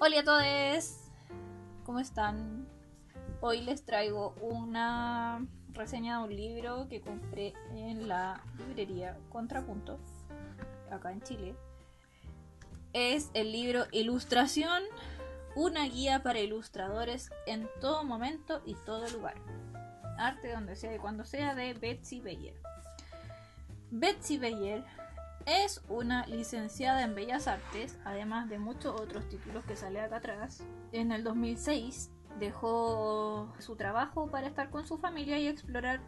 Hola a todos, ¿cómo están? Hoy les traigo una reseña de un libro que compré en la librería Contrapunto, acá en Chile. Es el libro Ilustración, una guía para ilustradores en todo momento y todo lugar. Arte donde sea y cuando sea de Betsy Beyer. Betsy Beyer es una licenciada en Bellas Artes, además de muchos otros títulos que sale acá atrás. En el 2006 dejó su trabajo para estar con su familia y explorar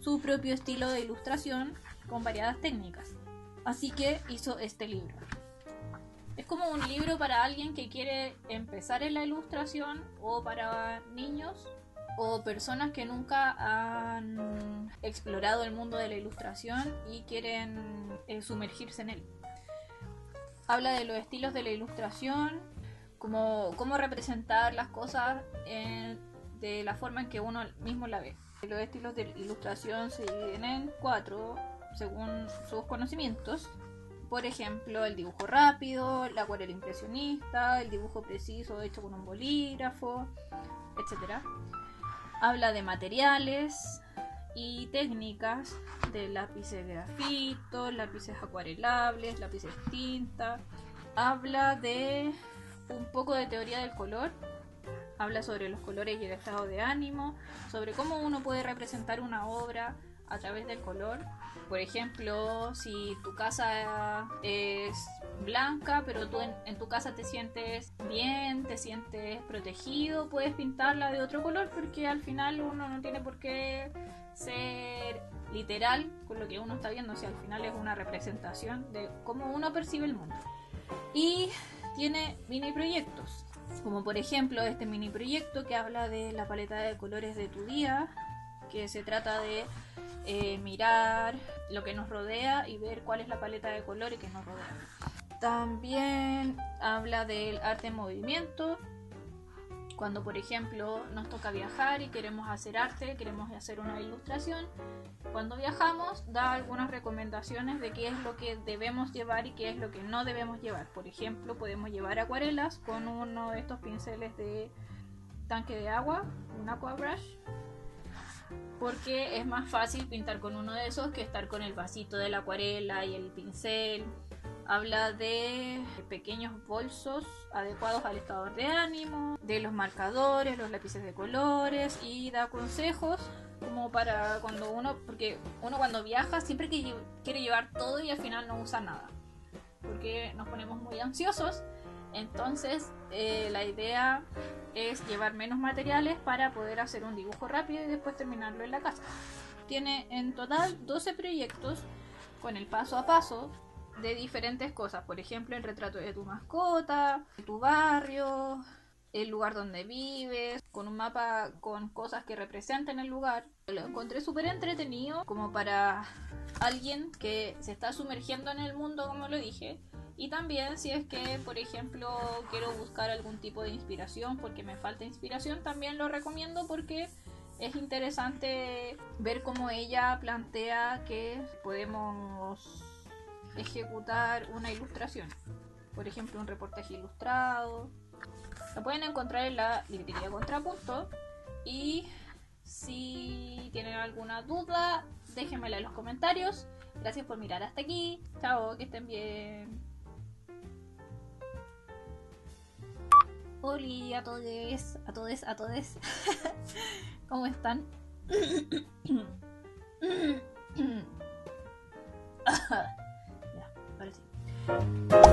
su propio estilo de ilustración con variadas técnicas. Así que hizo este libro. Es como un libro para alguien que quiere empezar en la ilustración o para niños o personas que nunca han explorado el mundo de la ilustración y quieren eh, sumergirse en él. Habla de los estilos de la ilustración, como cómo representar las cosas de la forma en que uno mismo la ve. Los estilos de ilustración se dividen en cuatro según sus conocimientos. Por ejemplo, el dibujo rápido, la acuarela impresionista, el dibujo preciso hecho con un bolígrafo, etc habla de materiales y técnicas de lápices de grafito, lápices acuarelables, lápices tinta. Habla de un poco de teoría del color. Habla sobre los colores y el estado de ánimo, sobre cómo uno puede representar una obra a través del color. Por ejemplo, si tu casa es blanca, pero tú en, tu casa te sientes bien, te sientes protegido, puedes pintarla de otro color porque al final uno no tiene por qué ser literal con lo que uno está viendo, si al final es una representación de cómo uno percibe el mundo. Y tiene mini proyectos, como por ejemplo este mini proyecto que habla de la paleta de colores de tu día, que se trata de eh, mirar lo que nos rodea y ver cuál es la paleta de colores que nos rodea. También habla del arte en movimiento. Cuando, por ejemplo, nos toca viajar y queremos hacer arte, queremos hacer una ilustración, cuando viajamos da algunas recomendaciones de qué es lo que debemos llevar y qué es lo que no debemos llevar. Por ejemplo, podemos llevar acuarelas con uno de estos pinceles de tanque de agua, un aqua brush, porque es más fácil pintar con uno de esos que estar con el vasito de la acuarela y el pincel Habla de pequeños bolsos adecuados al estado de ánimo, de los marcadores, los lápices de colores y da consejos como para cuando uno, porque uno cuando viaja siempre quiere llevar todo y al final no usa nada, porque nos ponemos muy ansiosos. Entonces eh, la idea es llevar menos materiales para poder hacer un dibujo rápido y después terminarlo en la casa. Tiene en total 12 proyectos con el paso a paso de diferentes cosas. Por ejemplo, el retrato de tu mascota, tu barrio, el lugar donde vives, con un mapa con cosas que representen el lugar. Lo encontré súper entretenido como para alguien que se está sumergiendo en el mundo, como lo dije. Y también si es que, por ejemplo, quiero buscar algún tipo de inspiración porque me falta inspiración, también lo recomiendo porque es interesante ver cómo ella plantea que podemos ejecutar una ilustración. Por ejemplo, un reportaje ilustrado. Lo pueden encontrar en la librería Contrapunto. Y si tienen alguna duda, déjenmela en los comentarios. Gracias por mirar hasta aquí. Chao, que estén bien. Hola a todos, a todos, a todos. ¿Cómo están?